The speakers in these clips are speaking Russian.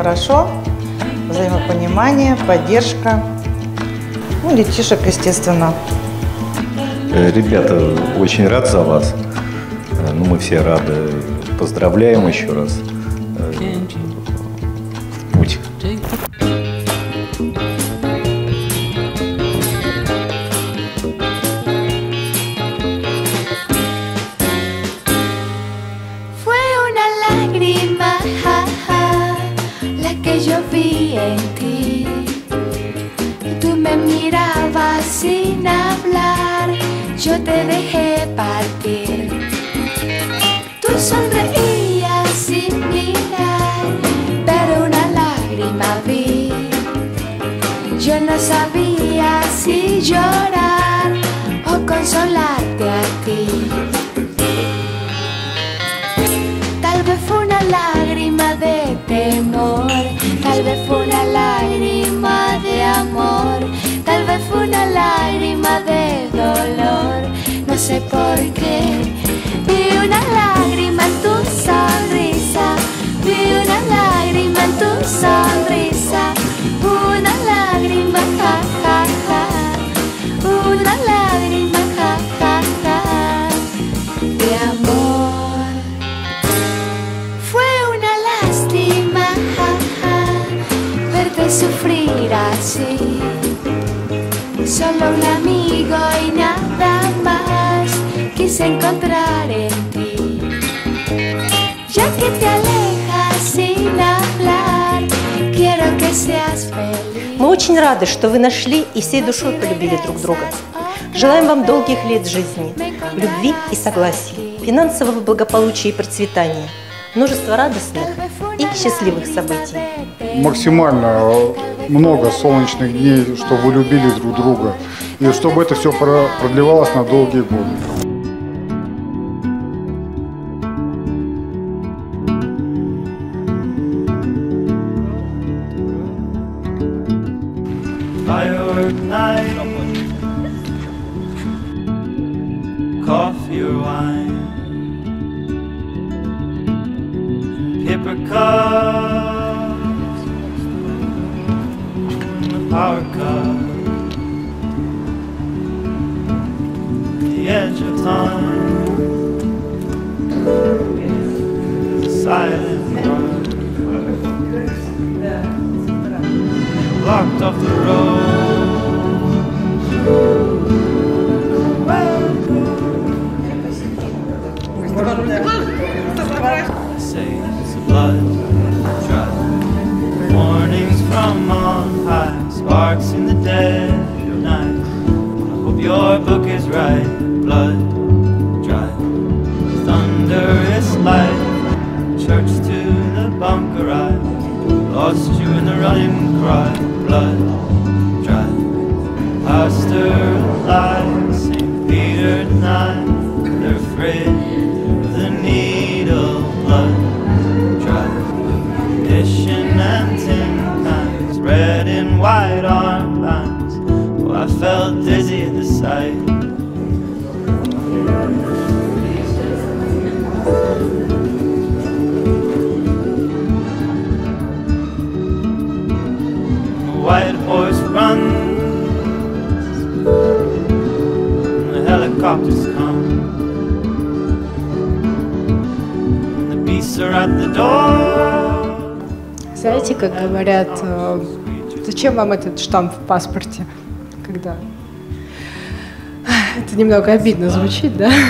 хорошо, взаимопонимание, поддержка. Ну, детишек, естественно. Э, Ребята, очень рад за вас. Э, Ну, мы все рады. Поздравляем еще раз. Tal vez fue una lágrima de amor, tal vez fue una lágrima de dolor, no sé por qué. Vi una lágrima en tu sonrisa, vi una lágrima en tu sonrisa, una lágrima, ja, ja, ja, una lágrima, así. Solo un amigo y nada más quise encontrar en ti. Ya que te alejas sin hablar, quiero que seas feliz. Мы очень рады, что вы нашли и всей душой полюбили друг друга. Желаем вам долгих лет жизни, любви и согласия, финансового благополучия и процветания, множества радостных и счастливых событий. максимально много солнечных дней, чтобы вы любили друг друга. И чтобы это все продлевалось на долгие годы. Paper cups, our God. The edge of time, the silent night, Locked off the road. Welcome. Say blood. Right. Blood dry. Thunderous light. Church to the bunker I lost you in the running cry. Blood dry. Pastor alive, St. Peter denied. They're afraid of the needle. Blood dry. Condition and tin cans, red and white armbands. Oh, I felt dizzy at the sight. Знаете, как говорят, э, зачем вам этот штамп в паспорте? Когда... Это немного обидно звучит, да?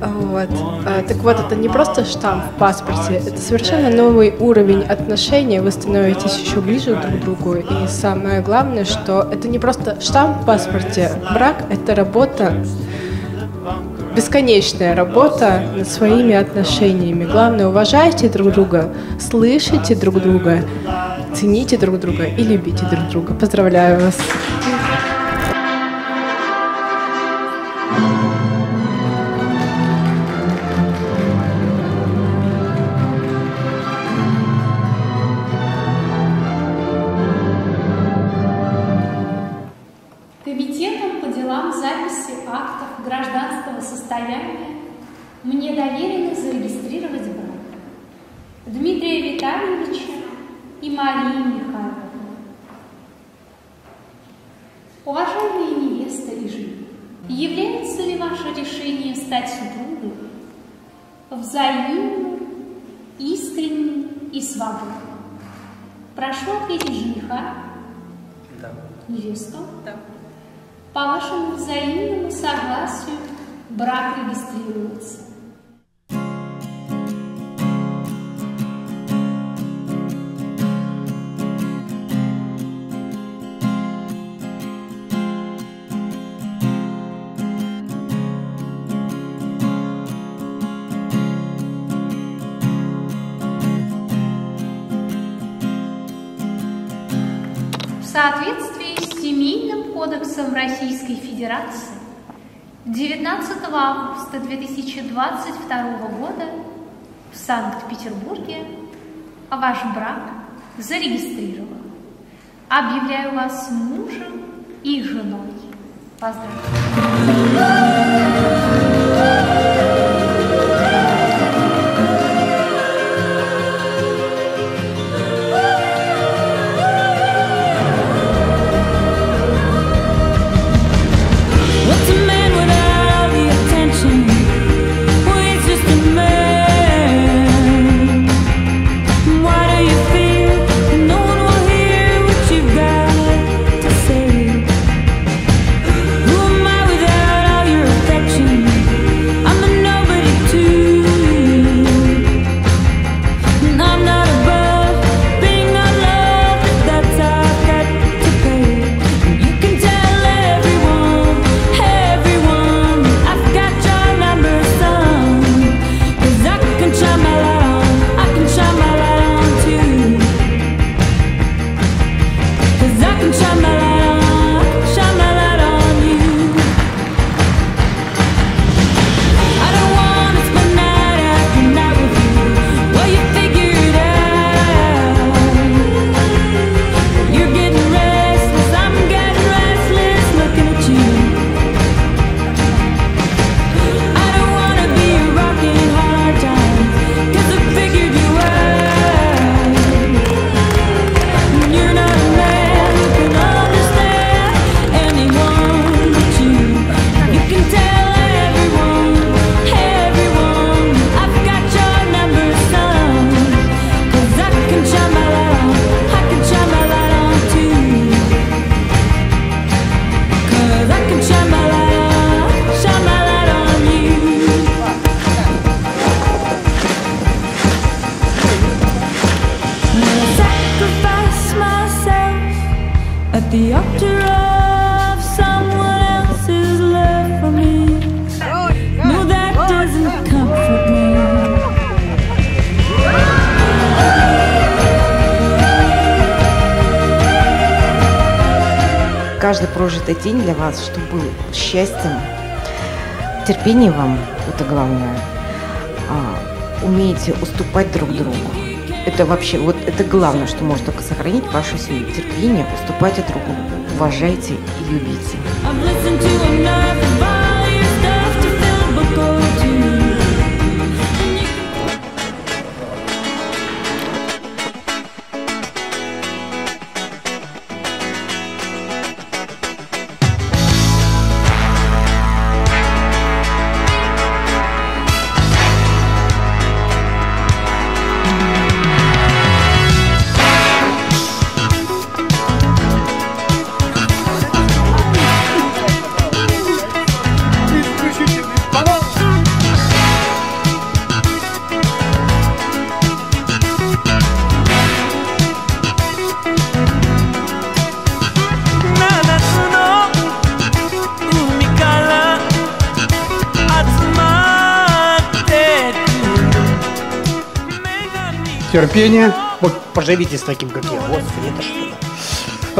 Вот. А, Так вот, это не просто штамп в паспорте, это совершенно новый уровень отношений, вы становитесь еще ближе друг к другу. И самое главное, что это не просто штамп в паспорте, брак — это работа, бесконечная работа над своими отношениями. Главное, уважайте друг друга, слышите друг друга, цените друг друга и любите друг друга. Поздравляю вас! Мне доверено зарегистрировать брак. Дмитрия Витальевича и Марии Михайловны. Уважаемые невеста и жених, является ли ваше решение стать супругой взаимным, искренним и свободным? Прошу ответить жениха. Да. Невесту. Да. По вашему взаимному согласию брак регистрируется. Соответствии с Семейным кодексом Российской Федерации 19 августа 2022 года в Санкт-Петербурге ваш брак зарегистрирован. Объявляю вас мужем и женой. Поздравляю! Каждый прожитый день для вас, чтобы был счастьем, терпение вам, это главное, а, умеете уступать друг другу. Это вообще, вот это главное, что может только сохранить вашу семью. Терпение, уступать друг другу, уважайте и любите. Терпение. Вот поживите с таким, как я. Господи, это что?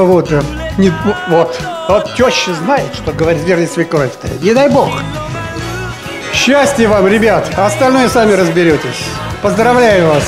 Вот, не, вот, вот теща знает, что говорит верный свекровь-то. Не дай бог. Счастья вам, ребят. А остальное сами разберетесь. Поздравляю вас.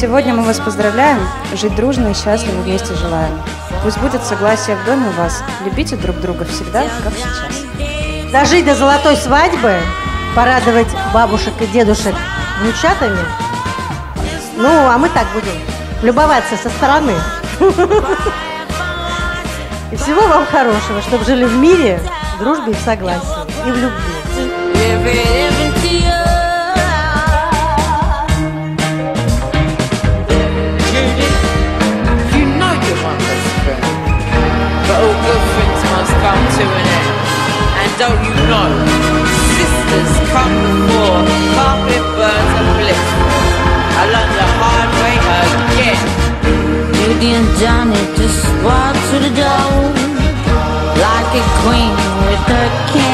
Сегодня мы вас поздравляем. Жить дружно и счастливо вместе желаем. Пусть будет согласие в доме у вас. Любите друг друга всегда, как сейчас. Дожить до золотой свадьбы, порадовать бабушек и дедушек внучатами. Ну, а мы так будем любоваться со стороны. И всего вам хорошего, чтобы жили в мире, в дружбе и в согласии, и в любви. Come to an end. And don't you know, sisters come before carpet burns and bliss. I learned the hard way again. Judy and Johnny just walk to the door like a queen with her king.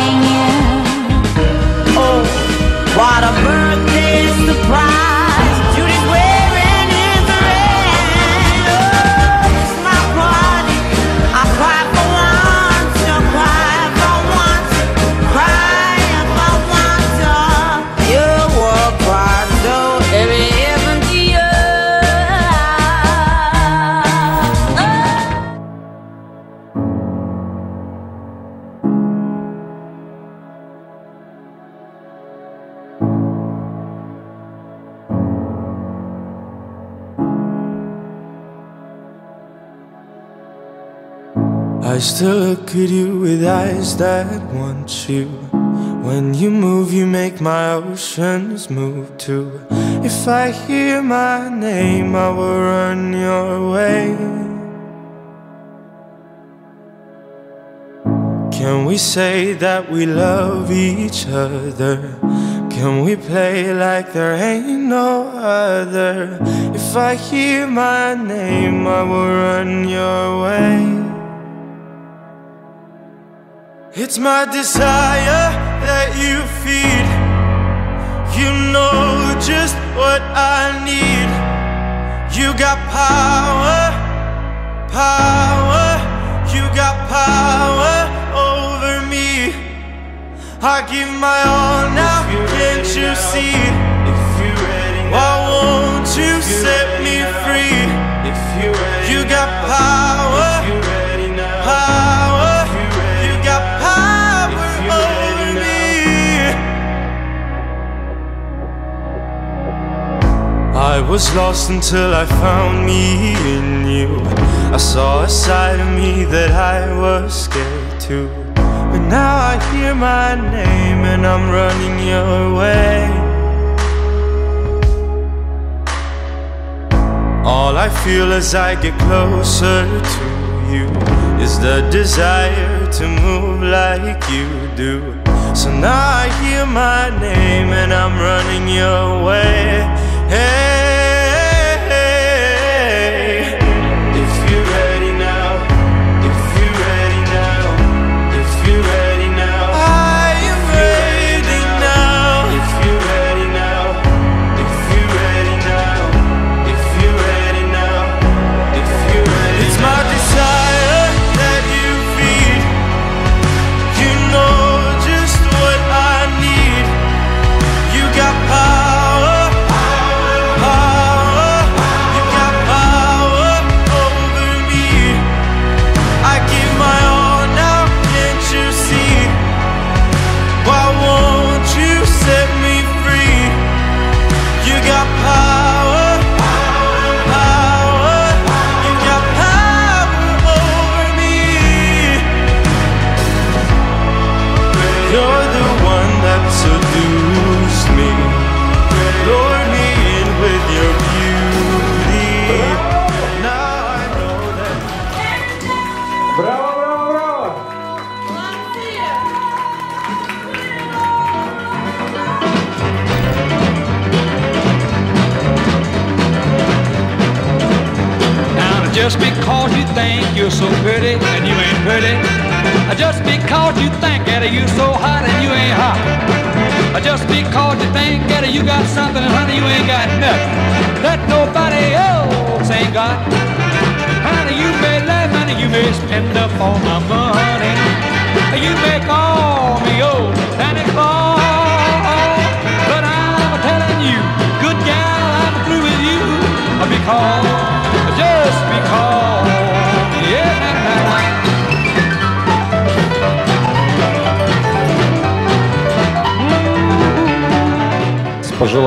Still look at you with eyes that want you. When you move, you make my oceans move too. If I hear my name, I will run your way. Can we say that we love each other? Can we play like there ain't no other? If I hear my name, I will run your way. It's my desire that you feed. You know just what I need. You got power, power. You got power over me. I give my all now, can't you see? Why won't you set me free? You got power, power. I was lost until I found me in you. I saw a side of me that I was scared to. But now I hear my name and I'm running your way. All I feel as I get closer to you is the desire to move like you do. So now I hear my name and I'm running your way. Hey,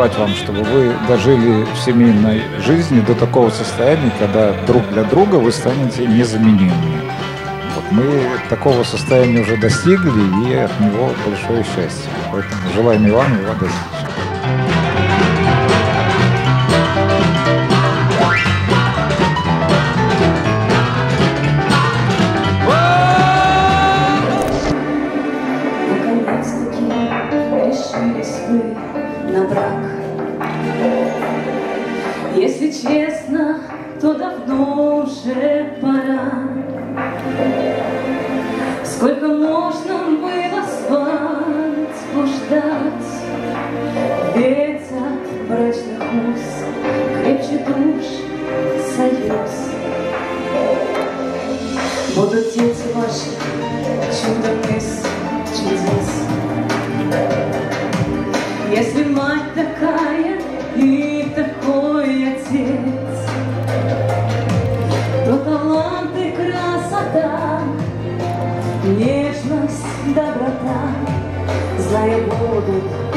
пожелать вам, чтобы вы дожили в семейной жизни до такого состояния, когда друг для друга вы станете незаменимыми. Вот мы такого состояния уже достигли, и от него большое счастье. Поэтому желаем и вам его достичь. Moses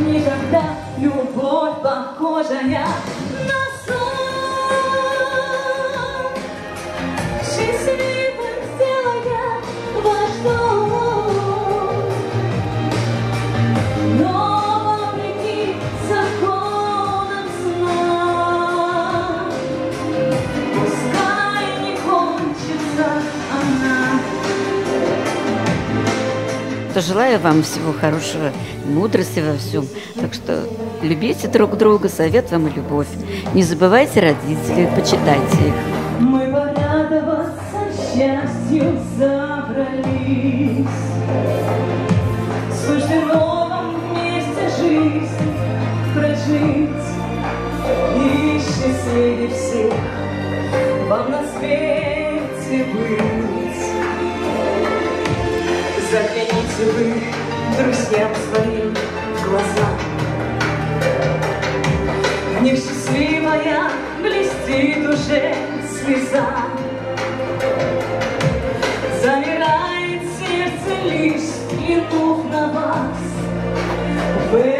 никогда любовь похожая То желаю вам всего хорошего, мудрости во всем. Так что любите друг друга, совет вам и любовь. Не забывайте родителей, почитайте их. Мы порадоваться счастью забрались. Суждено вам вместе жизнь прожить И счастливее всех вам на свете быть. Загляните вы друзьям своим в глаза. В них счастливая блестит уже слеза. Замирает сердце лишь взглянув на вас. В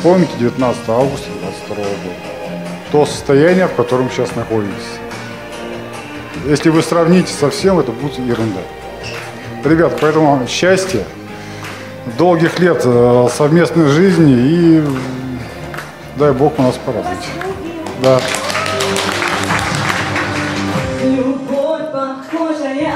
Вспомните 19 августа 22 года. То состояние, в котором сейчас находитесь. Если вы сравните со всем, это будет ерунда. Ребят, поэтому счастья, долгих лет э, совместной жизни и дай Бог у нас порадовать. Да. Любовь похожая.